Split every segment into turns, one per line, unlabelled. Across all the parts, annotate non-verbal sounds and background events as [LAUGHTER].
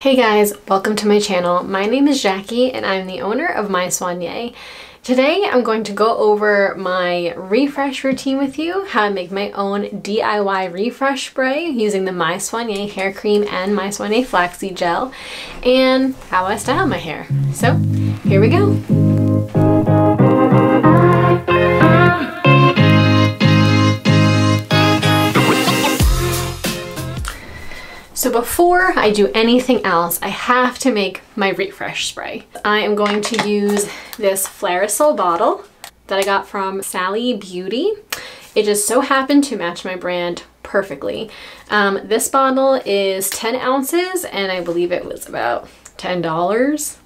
Hey guys, welcome to my channel. My name is Jackie and I'm the owner of My Soigné. Today I'm going to go over my refresh routine with you, how I make my own DIY refresh spray using the My Soigné hair cream and My Soigné flaxseed gel, and how I style my hair. So here we go. So before I do anything else, I have to make my refresh spray. I am going to use this Flairosol bottle that I got from Sally Beauty. It just so happened to match my brand perfectly. Um, this bottle is 10 ounces and I believe it was about $10.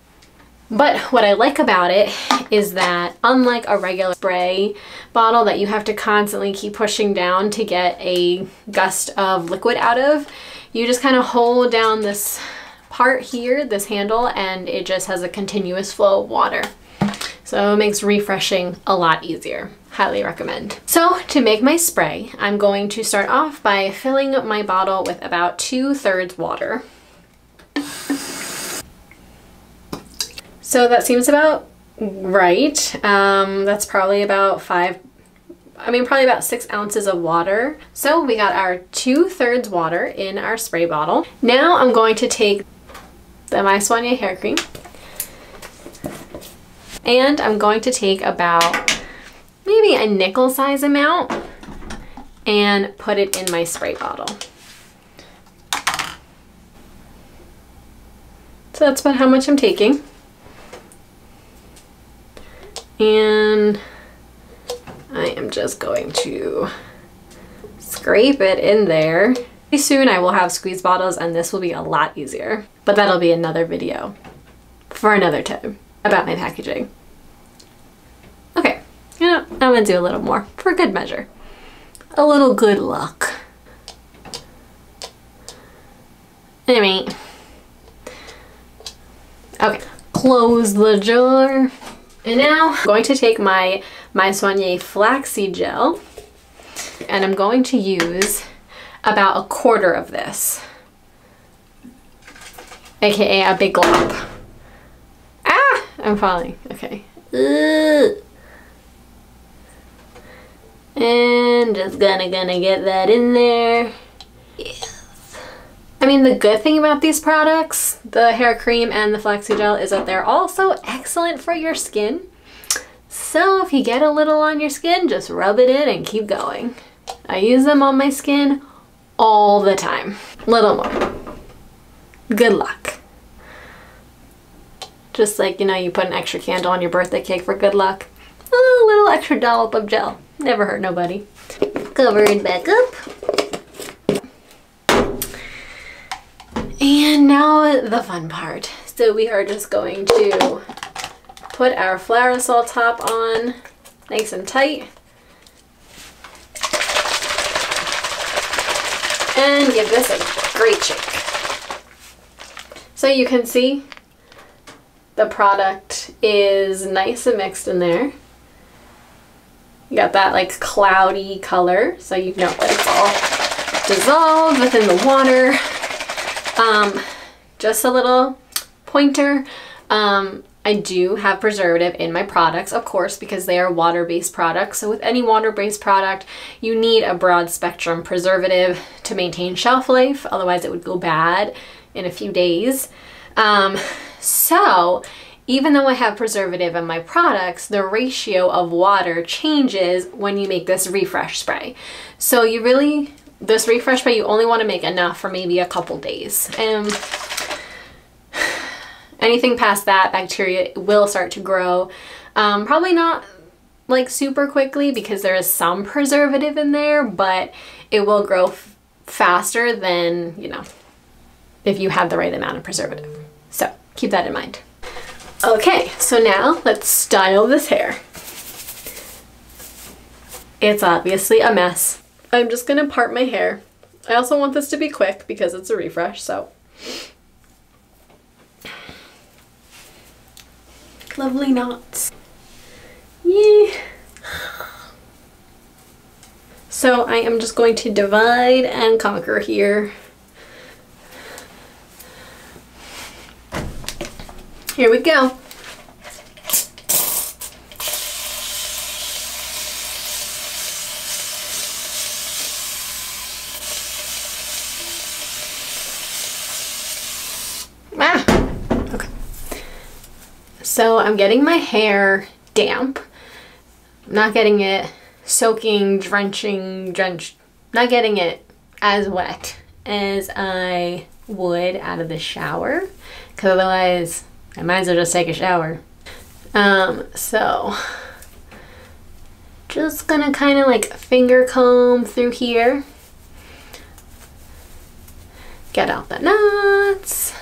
But what I like about it is that unlike a regular spray bottle that you have to constantly keep pushing down to get a gust of liquid out of, you just kind of hold down this part here, this handle, and it just has a continuous flow of water. So it makes refreshing a lot easier. Highly recommend. So to make my spray, I'm going to start off by filling my bottle with about two thirds water. So that seems about right. Um, that's probably about five I mean probably about six ounces of water. So we got our two thirds water in our spray bottle. Now I'm going to take the My Soigné hair cream and I'm going to take about maybe a nickel size amount and put it in my spray bottle. So that's about how much I'm taking. And just going to scrape it in there. Pretty soon I will have squeeze bottles and this will be a lot easier. But that'll be another video for another time about my packaging. Okay, you know, I'm gonna do a little more for good measure. A little good luck. Anyway, okay, close the jar. And now I'm going to take my my Soigné flaxseed gel and I'm going to use about a quarter of this aka a big glob. Ah! I'm falling. Okay. Ugh. And just gonna gonna get that in there. Yes. I mean the good thing about these products, the hair cream and the flaxseed gel, is that they're also excellent for your skin. So if you get a little on your skin, just rub it in and keep going. I use them on my skin all the time. Little more. Good luck. Just like, you know, you put an extra candle on your birthday cake for good luck. A little extra dollop of gel. Never hurt nobody. Cover it back up. And now the fun part. So we are just going to put our Flairosol top on nice and tight. And give this a great shake. So you can see the product is nice and mixed in there. You got that like cloudy color, so you know that it's all dissolved within the water. Um, just a little pointer. Um, I do have preservative in my products, of course, because they are water-based products. So with any water-based product, you need a broad spectrum preservative to maintain shelf life. Otherwise it would go bad in a few days. Um, so even though I have preservative in my products, the ratio of water changes when you make this refresh spray. So you really, this refresh spray, you only want to make enough for maybe a couple days. And Anything past that, bacteria will start to grow. Um, probably not like super quickly because there is some preservative in there, but it will grow faster than, you know, if you have the right amount of preservative. So keep that in mind. Okay, so now let's style this hair. It's obviously a mess. I'm just gonna part my hair. I also want this to be quick because it's a refresh, so lovely knots. Yeah. So I am just going to divide and conquer here. Here we go. So I'm getting my hair damp. Not getting it soaking, drenching, drenched, not getting it as wet as I would out of the shower because otherwise I might as well just take a shower. Um, so just gonna kind of like finger comb through here. Get out the knots.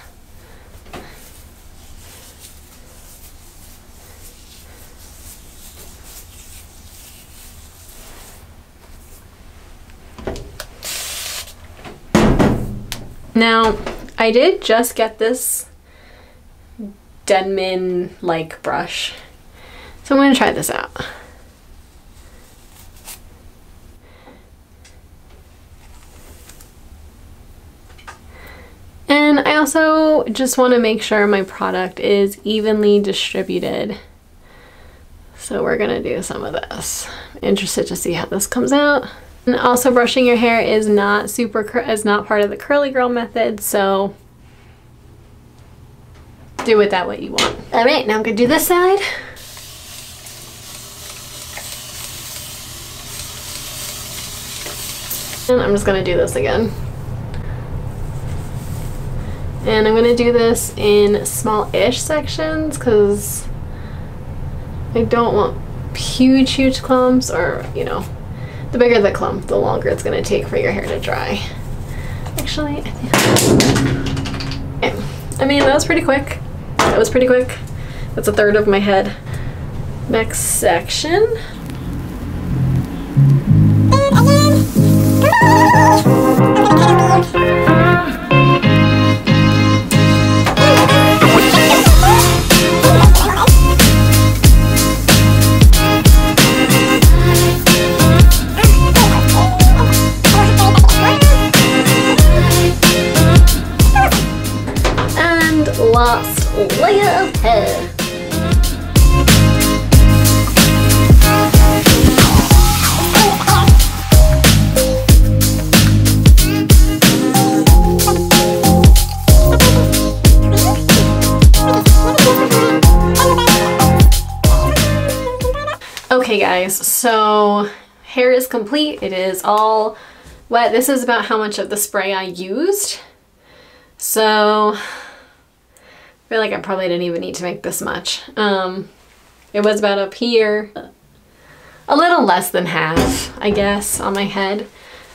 Now, I did just get this Denman like brush. So I'm to try this out. And I also just want to make sure my product is evenly distributed. So we're to do some of this. I'm interested to see how this comes out. And also brushing your hair is not super, is not part of the curly girl method, so do with that what you want. All right, now I'm gonna do this side. And I'm just gonna do this again. And I'm gonna do this in small-ish sections because I don't want huge, huge clumps or, you know, the bigger the clump, the longer it's gonna take for your hair to dry. Actually, I think... Okay. I mean, that was pretty quick. That was pretty quick. That's a third of my head. Next section. Okay guys, so hair is complete. It is all wet. This is about how much of the spray I used. So I feel like I probably didn't even need to make this much. Um, it was about up here, a little less than half, I guess, on my head.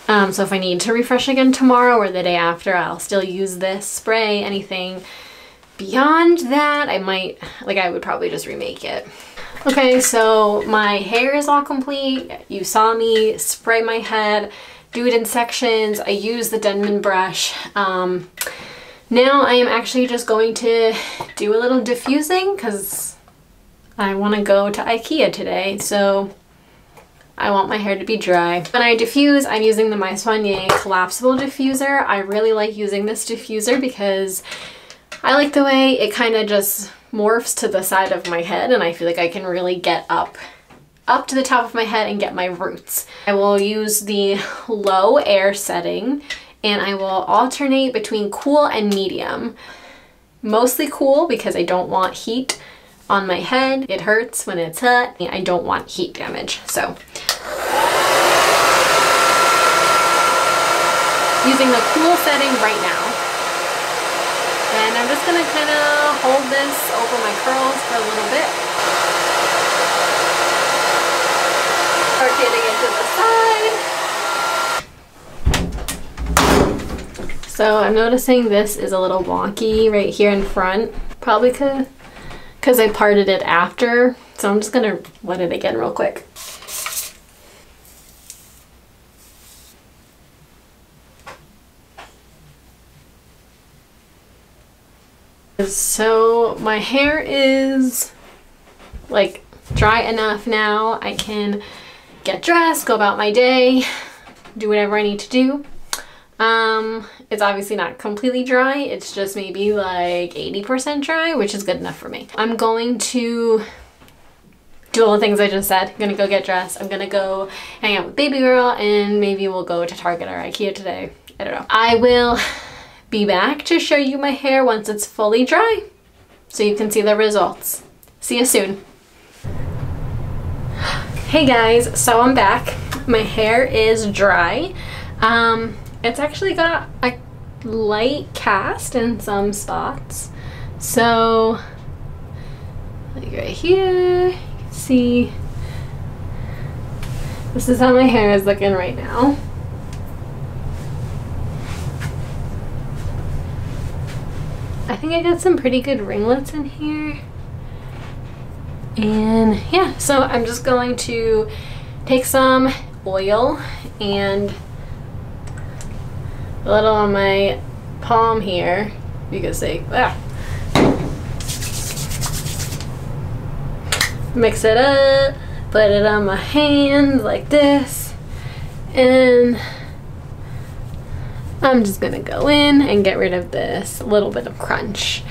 Um, so if I need to refresh again tomorrow or the day after, I'll still use this spray. Anything beyond that, I might, like I would probably just remake it. Okay, so my hair is all complete. You saw me spray my head, do it in sections. I use the Denman brush. Um, now I am actually just going to do a little diffusing because I want to go to Ikea today. So I want my hair to be dry. When I diffuse, I'm using the My Soigné collapsible diffuser. I really like using this diffuser because I like the way it kind of just morphs to the side of my head and I feel like I can really get up up to the top of my head and get my roots. I will use the low air setting and I will alternate between cool and medium. Mostly cool because I don't want heat on my head. It hurts when it's hot. I don't want heat damage. So using the cool setting right now. I'm just gonna kind of hold this over my curls for a little bit. Start getting into the side. So I'm noticing this is a little wonky right here in front. Probably because I parted it after. So I'm just gonna wet it again real quick. So my hair is like dry enough now. I can get dressed, go about my day, do whatever I need to do. Um, It's obviously not completely dry. It's just maybe like 80% dry, which is good enough for me. I'm going to do all the things I just said. I'm gonna go get dressed. I'm gonna go hang out with baby girl and maybe we'll go to Target or Ikea today. I don't know. I will be back to show you my hair once it's fully dry so you can see the results. See you soon. Hey guys, so I'm back. My hair is dry. Um, it's actually got a light cast in some spots. So, like right here, you can see this is how my hair is looking right now. I think I got some pretty good ringlets in here. And yeah, so I'm just going to take some oil and a little on my palm here. You can see, ah, mix it up, put it on my hand like this, and I'm just gonna go in and get rid of this little bit of crunch.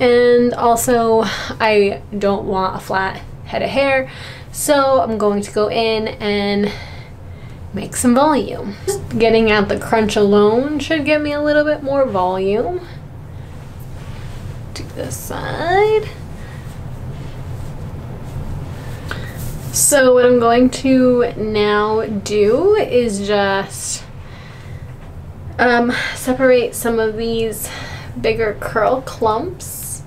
And also, I don't want a flat head of hair, so I'm going to go in and make some volume. Just getting out the crunch alone should give me a little bit more volume. To this side. So what I'm going to now do is just um, separate some of these bigger curl clumps.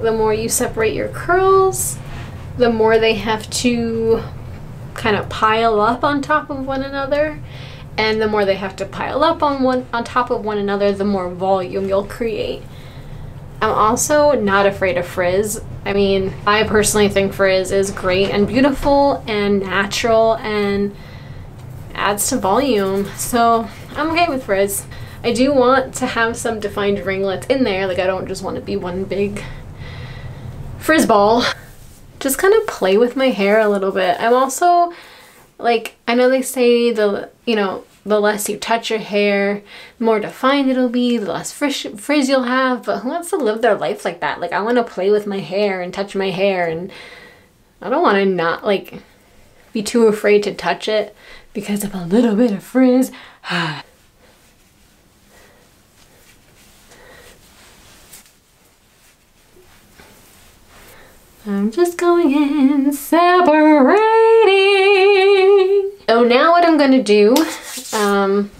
The more you separate your curls, the more they have to kind of pile up on top of one another. And the more they have to pile up on one on top of one another, the more volume you'll create. I'm also not afraid of frizz. I mean, I personally think frizz is great and beautiful and natural and adds to volume. So I'm okay with frizz. I do want to have some defined ringlets in there. Like I don't just want to be one big frizz ball. Just kind of play with my hair a little bit. I'm also like, I know they say the, you know, the less you touch your hair, the more defined it'll be, the less frizz, frizz you'll have. But who wants to live their life like that? Like, I want to play with my hair and touch my hair, and I don't want to not, like, be too afraid to touch it because of a little bit of frizz. [SIGHS] I'm just going in, separating. So now what I'm gonna do, um,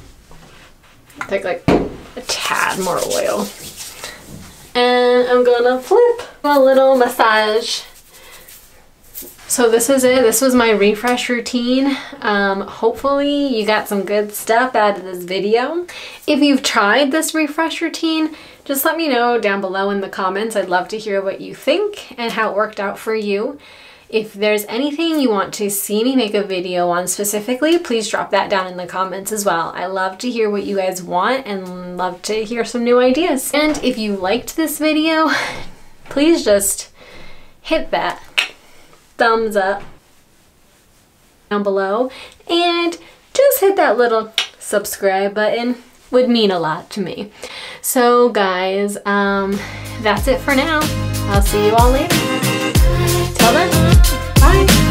take like a tad more oil. And I'm gonna flip a little massage. So this is it. This was my refresh routine. Um, hopefully you got some good stuff out of this video. If you've tried this refresh routine, just let me know down below in the comments. I'd love to hear what you think and how it worked out for you. If there's anything you want to see me make a video on specifically, please drop that down in the comments as well. I love to hear what you guys want and love to hear some new ideas. And if you liked this video, [LAUGHS] please just hit that thumbs up down below and just hit that little subscribe button would mean a lot to me. So guys, um, that's it for now. I'll see you all later. Till then, bye.